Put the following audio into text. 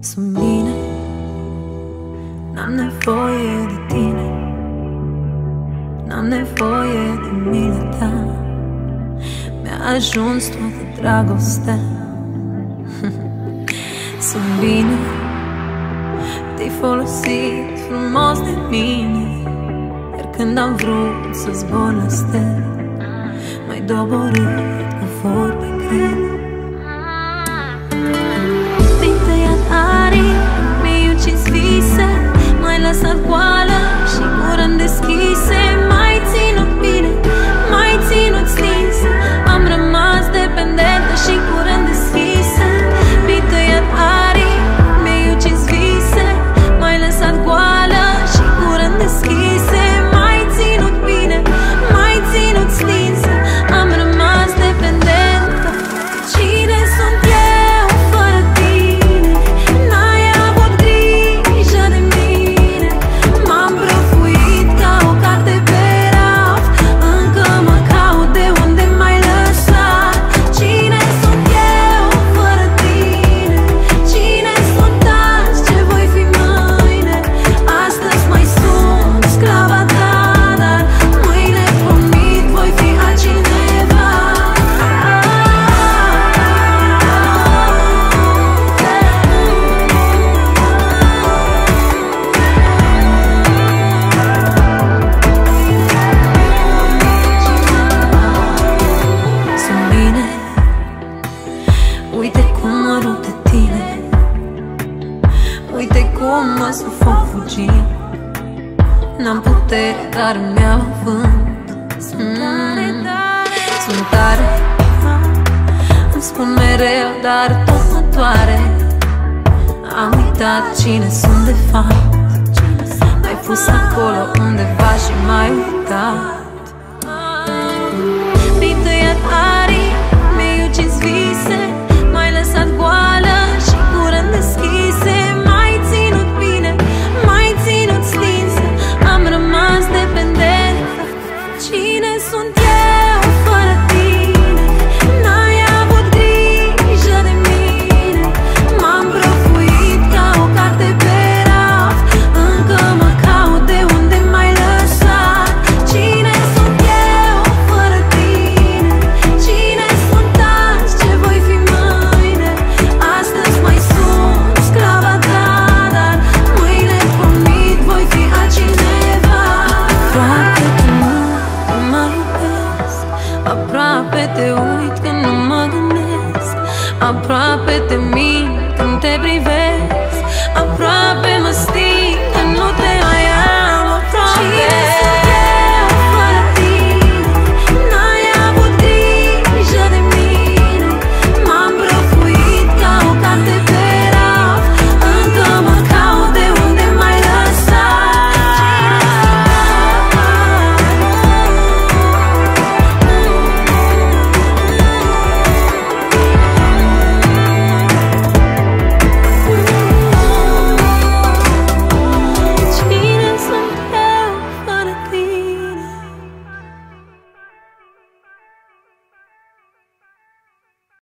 Sunt bine. N-am nevoie de tine. N-am nevoie de mine ta Mi-a ajuns toată dragostea. Sunt bine. Te-ai folosit frumos de mine. Iar când am vrut să zbor la stele Mai doborât cu vorbe grele. vom fugi N-am putere, dar mi-au vânt. Mm. Sunt tare. Îmi spun mereu, dar tot mă doare Am uitat cine sunt de fapt. Mai pus acolo undeva și mai uitat. te priver